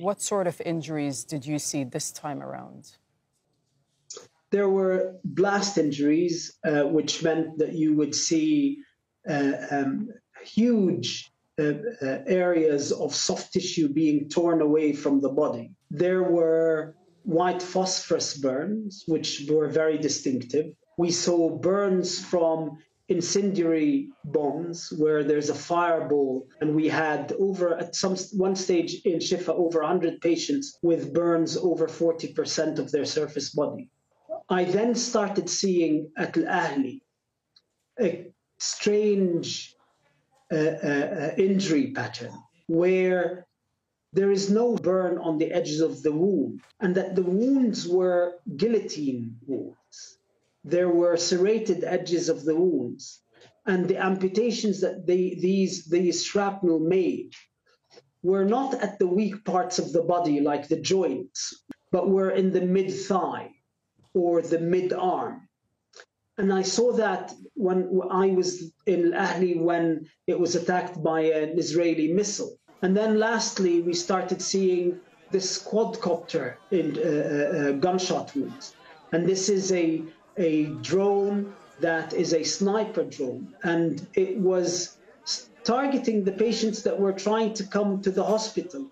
What sort of injuries did you see this time around? There were blast injuries, uh, which meant that you would see uh, um, huge uh, uh, areas of soft tissue being torn away from the body. There were white phosphorus burns, which were very distinctive. We saw burns from incendiary bombs where there's a fireball and we had over at some one stage in shifa over 100 patients with burns over 40% of their surface body. I then started seeing at al-ahli a strange uh, uh, injury pattern where there is no burn on the edges of the wound and that the wounds were guillotine wounds there were serrated edges of the wounds and the amputations that they, these, these shrapnel made were not at the weak parts of the body like the joints, but were in the mid thigh or the mid arm. And I saw that when I was in Ahli when it was attacked by an Israeli missile. And then lastly, we started seeing this quadcopter in uh, uh, uh gunshot wounds. And this is a a drone that is a sniper drone, and it was targeting the patients that were trying to come to the hospital